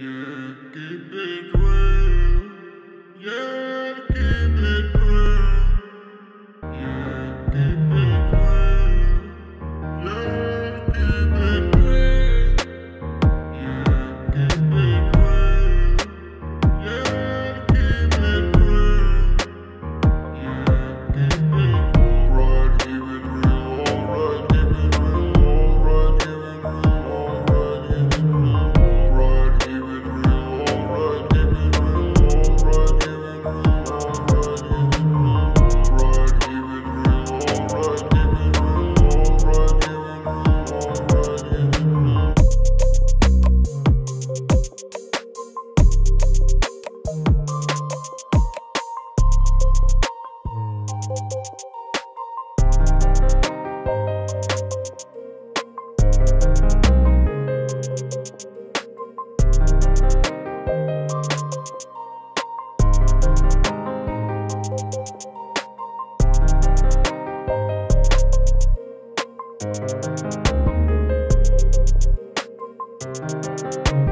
Yeah, keep it real. Yeah, Thank you.